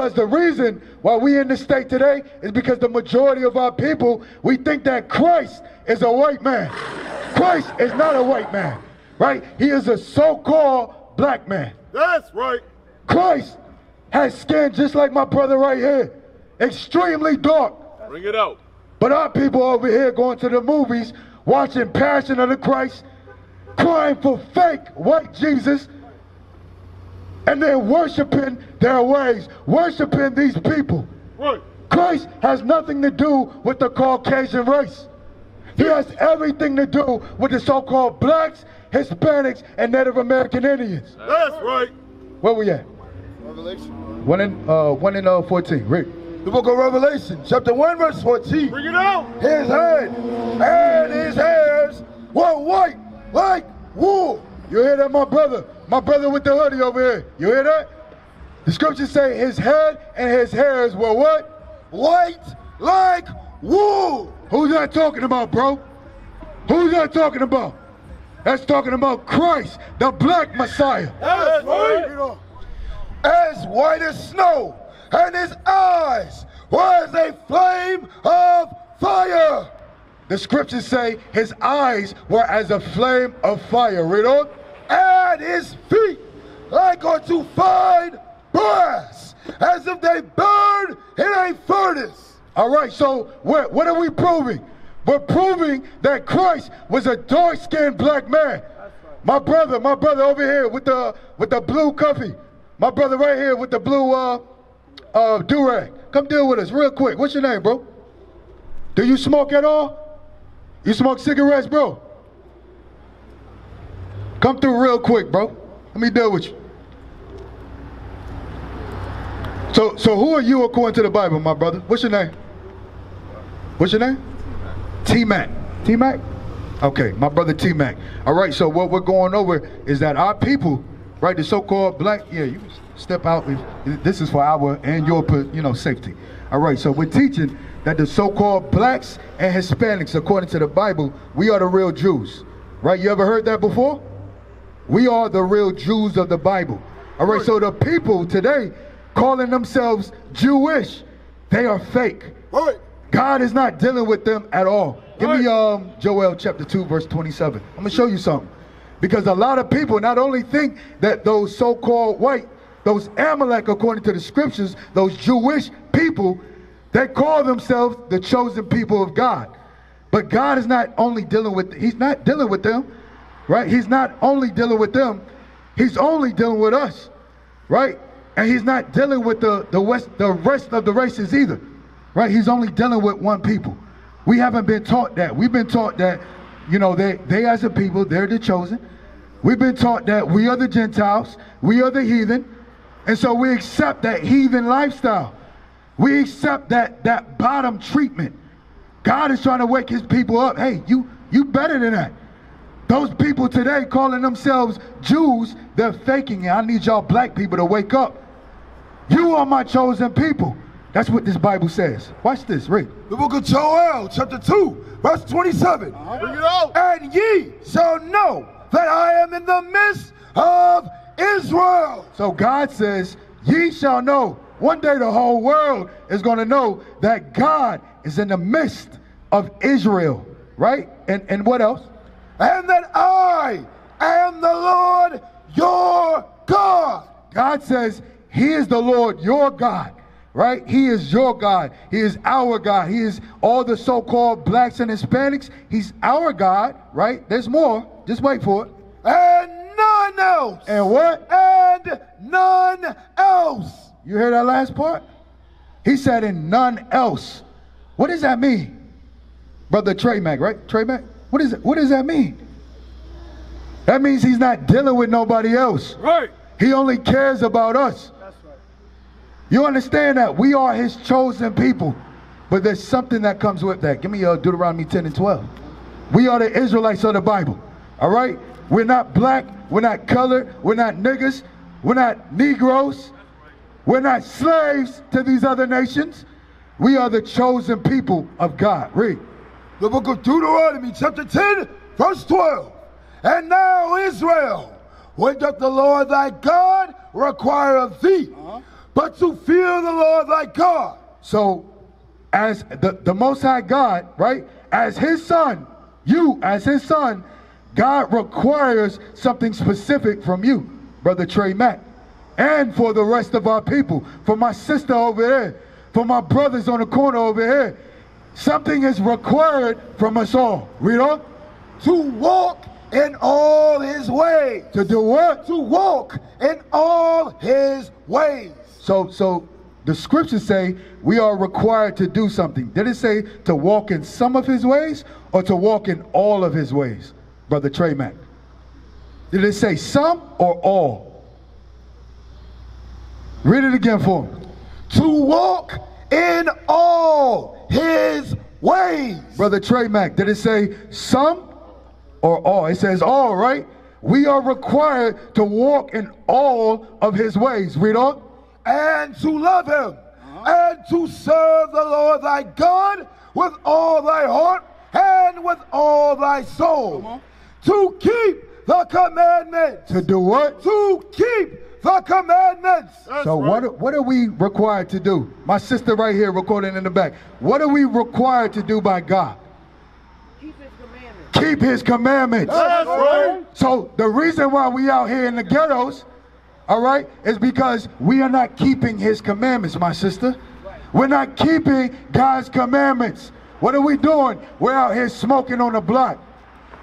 Because the reason why we in this state today is because the majority of our people, we think that Christ is a white man. Christ is not a white man, right? He is a so-called black man. That's right. Christ has skin just like my brother right here, extremely dark. Bring it out. But our people over here going to the movies, watching Passion of the Christ, crying for fake white Jesus, and they're worshiping their ways, worshiping these people. Right. Christ has nothing to do with the Caucasian race. He has everything to do with the so-called blacks, Hispanics, and Native American Indians. That's right. Where we at? Revelation. One in uh one in uh 14. Rick. The book of Revelation, chapter 1, verse 14. Bring it out. His head and his hairs were white like wool. You hear that, my brother? My brother with the hoodie over here. You hear that? The scriptures say his head and his hairs were what? White like wool. Who's that talking about, bro? Who's that talking about? That's talking about Christ, the black Messiah. That's right. As white as snow, and his eyes were as a flame of fire. The scriptures say his eyes were as a flame of fire. Read on. And his feet like unto fine brass, as if they burned in a furnace. All right, so what, what are we proving? We're proving that Christ was a dark-skinned black man. My brother, my brother over here with the with the blue kufi. My brother right here with the blue uh uh durag. Come deal with us real quick. What's your name, bro? Do you smoke at all? You smoke cigarettes, bro? Come through real quick, bro. Let me deal with you. So so who are you according to the Bible, my brother? What's your name? What's your name? T Mac. T Mac? Okay, my brother T Mac. All right, so what we're going over is that our people, right, the so-called black, yeah, you step out. This is for our and your, you know, safety. All right, so we're teaching that the so-called blacks and Hispanics, according to the Bible, we are the real Jews. Right? You ever heard that before? We are the real Jews of the Bible. All right, so the people today calling themselves Jewish, they are fake. Right. God is not dealing with them at all. Give me um Joel chapter 2 verse 27. I'm going to show you something. Because a lot of people not only think that those so-called white, those Amalek according to the scriptures, those Jewish people, they call themselves the chosen people of God. But God is not only dealing with he's not dealing with them, right? He's not only dealing with them, he's only dealing with us. Right? And he's not dealing with the the west the rest of the races either. Right? He's only dealing with one people. We haven't been taught that. We've been taught that, you know, they, they as a people, they're the chosen. We've been taught that we are the Gentiles, we are the heathen, and so we accept that heathen lifestyle. We accept that that bottom treatment. God is trying to wake his people up. Hey, you you better than that. Those people today calling themselves Jews, they're faking it. I need y'all black people to wake up. You are my chosen people. That's what this Bible says. Watch this, read. The book of Joel, chapter 2, verse 27. Bring it out. And ye shall know that I am in the midst of Israel. So God says, ye shall know. One day the whole world is going to know that God is in the midst of Israel, right? And and what else? And that I am the Lord your God. God says he is the Lord your God, right? He is your God. He is our God. He is all the so-called blacks and Hispanics. He's our God, right? There's more. Just wait for it. And none else. And what? And none else. You hear that last part? He said, and none else. What does that mean? Brother Trey Mac, right? Trey Mac? What is it? What does that mean? That means he's not dealing with nobody else. Right. He only cares about us. You understand that? We are his chosen people. But there's something that comes with that. Give me uh, Deuteronomy 10 and 12. We are the Israelites of the Bible. All right? We're not black. We're not colored. We're not niggas. We're not Negroes. We're not slaves to these other nations. We are the chosen people of God. Read. The book of Deuteronomy, chapter 10, verse 12. And now, Israel, what doth the Lord thy God require of thee? Uh-huh. but to fear the Lord thy God. So, as the, the Most High God, right, as his son, you as his son, God requires something specific from you, Brother Trey Mack, and for the rest of our people, for my sister over there, for my brothers on the corner over here. Something is required from us all. Read on. To walk in all his ways. To do what? To walk in all his ways. So, so the scriptures say we are required to do something. Did it say to walk in some of his ways or to walk in all of his ways, Brother Trey Mack? Did it say some or all? Read it again for me. To walk in all his ways. Brother Trey Mack, did it say some or all? It says all, right? We are required to walk in all of his ways. Read on. and to love him and to serve the Lord thy God with all thy heart and with all thy soul. To keep the commandments. To do what? To keep the commandments. That's So right. what what are we required to do? My sister right here recording in the back. What are we required to do by God? Keep his commandments. Keep his commandments. That's right. So the reason why we out here in the ghettos, all right, is because we are not keeping his commandments, my sister. We're not keeping God's commandments. What are we doing? We're out here smoking on the block.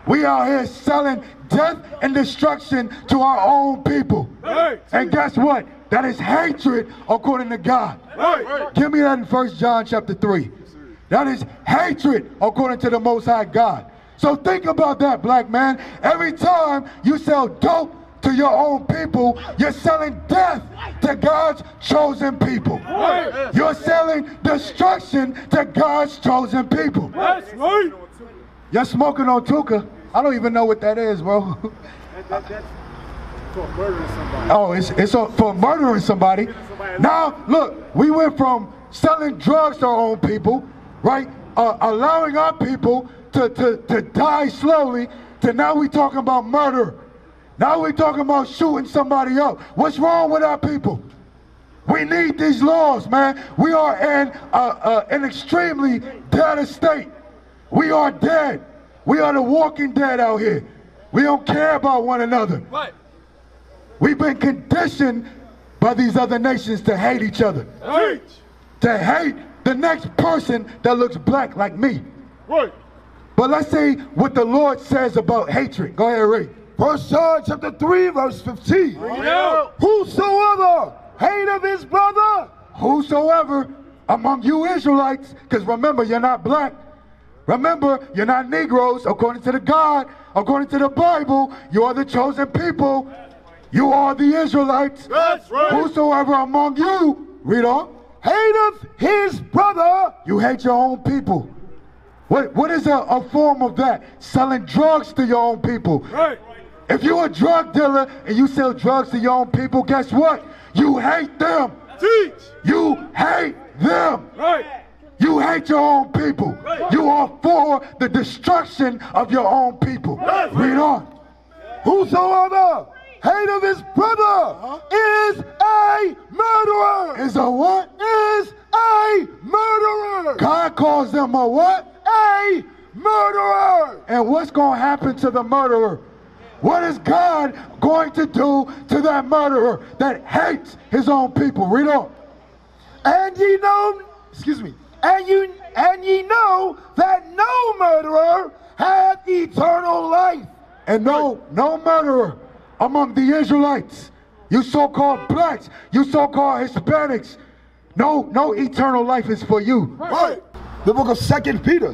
We out here selling death and destruction to our own people. Right. And guess what? That is hatred according to God. Right. Give me that in First John chapter 3. That is hatred according to the Most High God. So think about that, black man. Every time you sell dope to your own people, you're selling death to God's chosen people. You're selling destruction to God's chosen people. That's right. You're smoking on Tuka. I don't even know what that is, bro. That, that, that's for murdering somebody. Oh, it's it's uh, for murdering somebody. Now, look, we went from selling drugs to our own people, right? Uh, allowing our people to, to, to die slowly, to now we talking about murder. Now we talking about shooting somebody up. What's wrong with our people? We need these laws, man. We are in uh, uh, an extremely dead state. We are dead. We are the walking dead out here. We don't care about one another. Right. We've been conditioned by these other nations to hate each other, Hate. to hate the next person that looks black like me. Right. But let's see what the Lord says about hatred. Go ahead, read. First John chapter 3, verse 15. Bring it out. Whosoever hateth his brother Whosoever among you Israelites, because remember, you're not black. Remember, you're not Negroes. According to the God, according to the Bible, you are the chosen people. You are the Israelites. That's right. Whosoever among you, read on. hateth his brother You hate your own people. What, what is a, a form of that? Selling drugs to your own people. Right. If you're a drug dealer and you sell drugs to your own people, guess what? You hate them. Teach. You hate them. Right. You hate your own people. You are for the destruction of your own people. Read on. whosoever hateth his brother uh-huh. is a murderer Is a what? is a murderer God calls them a what? a murderer And what's going to happen to the murderer? What is God going to do to that murderer that hates his own people? Read on. and ye know excuse me and you and ye know that no murderer hath eternal life And no, no murderer among the Israelites. You so-called blacks, you so-called Hispanics. No, no eternal life is for you. right the book of second peter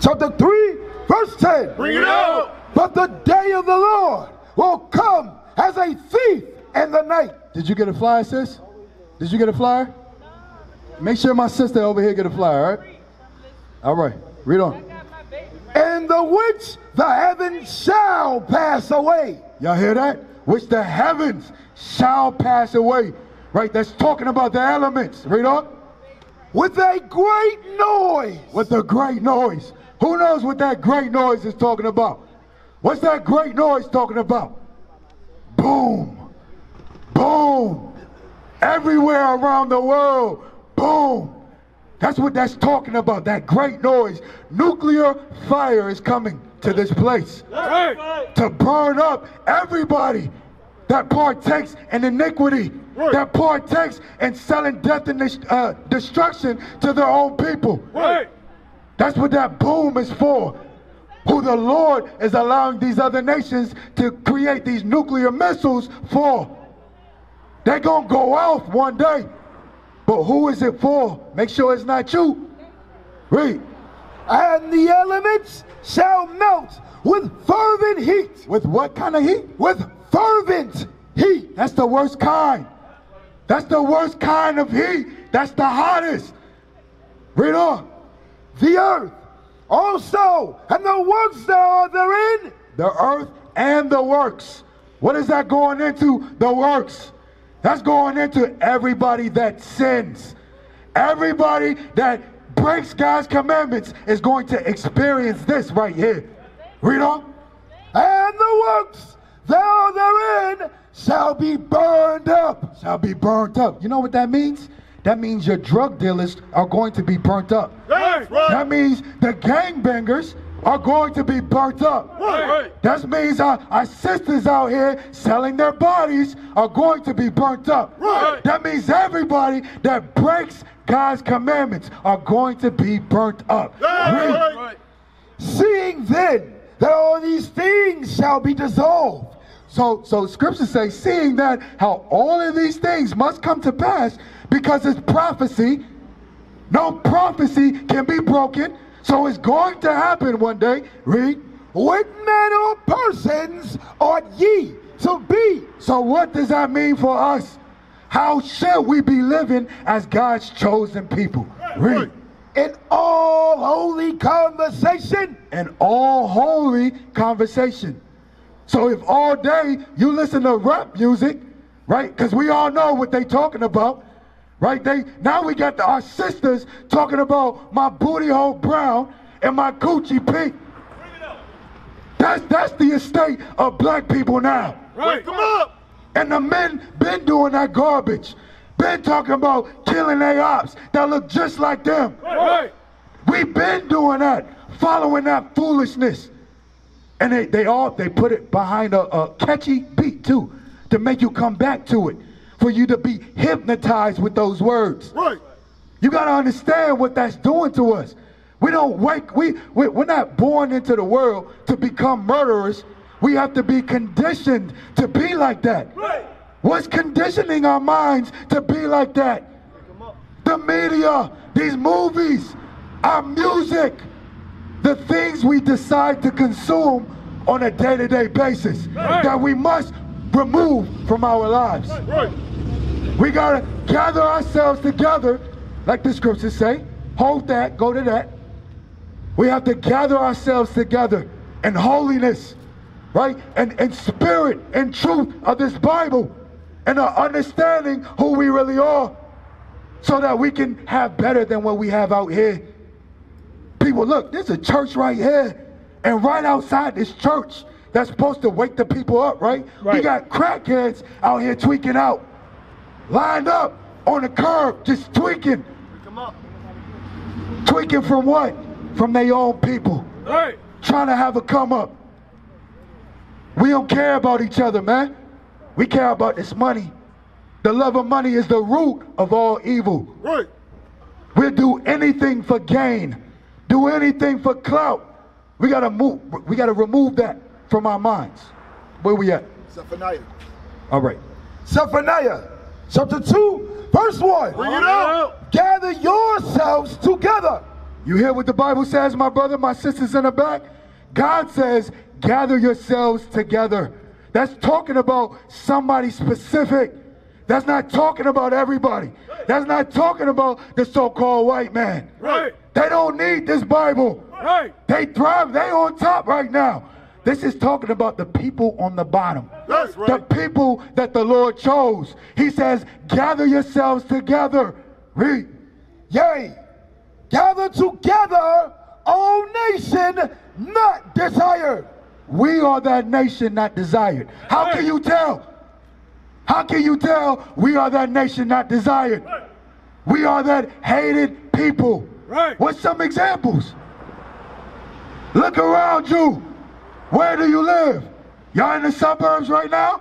chapter 3 verse 10 Bring it out. But the day of the Lord will come as a thief in the night. Did you get a flyer, sis? Did you get a flyer? Make sure my sister over here get a flyer, all right? All right, read on. And the which the heavens shall pass away. Y'all hear that? Which the heavens shall pass away. Right? That's talking about the elements. Read on. With a great noise. With the great noise. Who knows what that great noise is talking about? What's that great noise talking about? Boom. Boom. everywhere around the world. Boom. That's what that's talking about. That great noise. Nuclear fire is coming to this place Right. to burn up everybody that partakes in iniquity, Right. that partakes in selling death and uh, destruction to their own people. Right. That's what that boom is for. Who the Lord is allowing these other nations to create these nuclear missiles for. They're going to go off one day. But who is it for? Make sure it's not you. Read. And the elements shall melt with fervent heat. With what kind of heat? With fervent heat. That's the worst kind. That's the worst kind of heat. That's the hottest. Read on. The earth also, and the works that are therein, The earth and the works. What is that going into? The works. That's going into everybody that sins. Everybody that breaks God's commandments is going to experience this right here. Read on. and the works are therein shall be burned up. Shall be burnt up. You know what that means? That means your drug dealers are going to be burnt up. Right. That means the gangbangers are going to be burnt up. Right. That means our, our sisters out here selling their bodies are going to be burnt up. Right. That means everybody that breaks God's commandments are going to be burnt up. Right. Right. Seeing then that all these things shall be dissolved, So, so scripture says, seeing that how all of these things must come to pass because it's prophecy, no prophecy can be broken. So it's going to happen one day. Read. what manner persons ought ye to be? So what does that mean for us? How should we be living as God's chosen people? Read. In all holy conversation And all holy conversation. So if all day you listen to rap music, right? Because we all know what they talking about, right? They now we got the, our sisters talking about my booty hole brown and my coochie pink. That's that's the estate of black people now. Right. Come up. And the men been doing that garbage. Been talking about killing their ops that look just like them. Right. We've been doing that, following that foolishness. And they, they all they put it behind a, a catchy beat too, to make you come back to it, for you to be hypnotized with those words. Right. You gotta understand what that's doing to us. We don't wake, we, we we're not born into the world to become murderers. We have to be conditioned to be like that. Right. What's conditioning our minds to be like that? The media, these movies, our music, the things we decide to consume on a day to day basis Right. that we must remove from our lives. Right. We gotta gather ourselves together, like the scriptures say. Hold that, go to that. We have to gather ourselves together in holiness, right? And in spirit and truth of this Bible, and a understanding who we really are, so that we can have better than what we have out here. People, look, there's a church right here, and right outside this church that's supposed to wake the people up, right? We Right. got crackheads out here tweaking out, lined up on the curb, just tweaking. Come up. Tweaking from what? From their own people. Right. Trying to have a come up. We don't care about each other, man. We care about this money. The love of money is the root of all evil. Right. We'll do anything for gain. Do anything for clout. We gotta move. We gotta remove that from our minds. Where we at? Zephaniah. All right. Zephaniah chapter 2, verse 1. Bring it out. Gather yourselves together. You hear what the Bible says, my brother, my sisters in the back? God says, gather yourselves together. That's talking about somebody specific. That's not talking about everybody. That's not talking about the so-called white man. Right. They don't need this Bible. Right. They thrive. They on top right now. This is talking about the people on the bottom. That's The people that the Lord chose. He says, gather yourselves together. Read. Yea, gather together, O nation not desired. We are that nation not desired. How can you tell? How can you tell we are that nation not desired? We are that hated people. Right. What's some examples? Look around you. Where do you live? Y'all in the suburbs right now?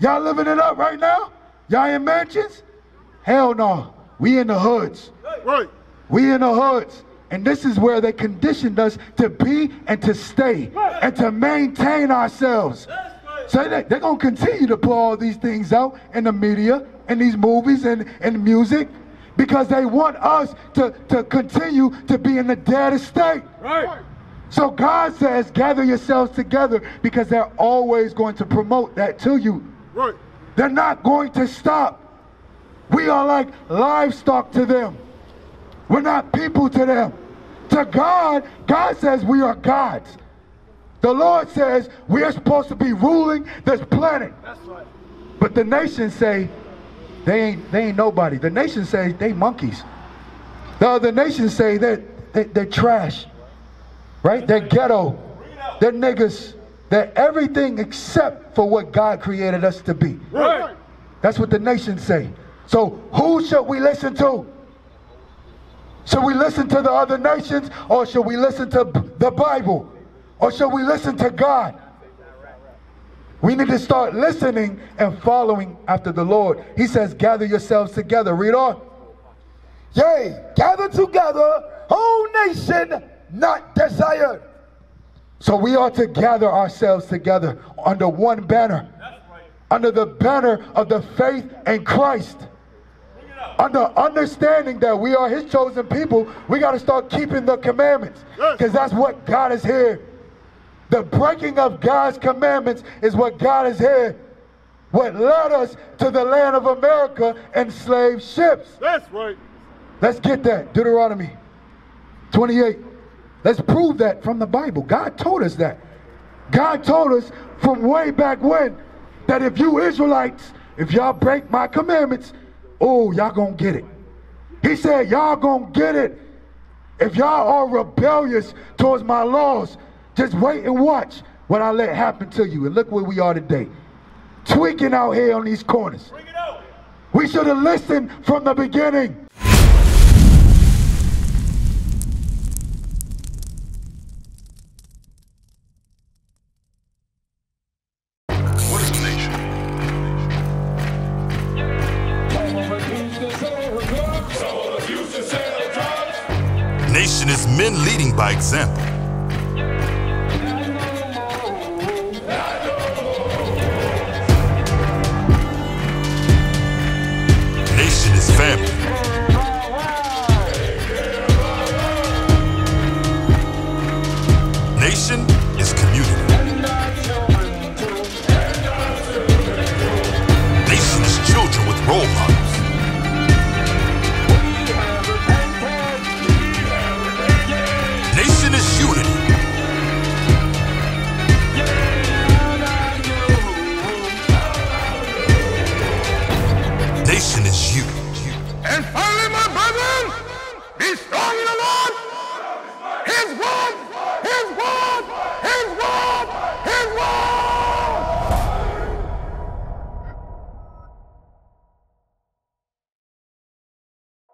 Y'all living it up right now? Y'all in mansions? Hell no. We in the hoods. Right. We in the hoods. And this is where they conditioned us to be and to stay and to maintain ourselves. So they, they're going to continue to pull all these things out in the media, in these movies and, and music because they want us to, to continue to be in the dead state. Right. So God says, gather yourselves together because they're always going to promote that to you. Right. They're not going to stop. We are like livestock to them. We're not people to them. To God, God says we are gods. The Lord says we are supposed to be ruling this planet. That's right. But the nations say they ain't they ain't nobody. The nations say they monkeys. The other nations say that they, they're trash. Right? They're ghetto. They're niggas. They're everything except for what God created us to be. Right. That's what the nations say. So who should we listen to? Should we listen to the other nations or should we listen to the Bible? Or should we listen to God? We need to start listening and following after the Lord. He says, gather yourselves together. Read on. Yea, gather together, whole nation not desired. So we are to gather ourselves together under one banner. Under the banner of the faith in Christ. Under understanding that we are his chosen people, we got to start keeping the commandments. Because that's what God is here. The breaking of God's commandments is what God is here. What led us to the land of America and slave ships. That's right. Let's get that. Deuteronomy 28. Let's prove that from the Bible. God told us that. God told us from way back when that if you Israelites, if y'all break my commandments, oh, y'all gonna get it. He said, y'all gonna get it. If y'all are rebellious towards my laws, just wait and watch what I let happen to you. And look where we are today. Tweaking out here on these corners. Bring it out. We should have listened from the beginning. Men leading by example.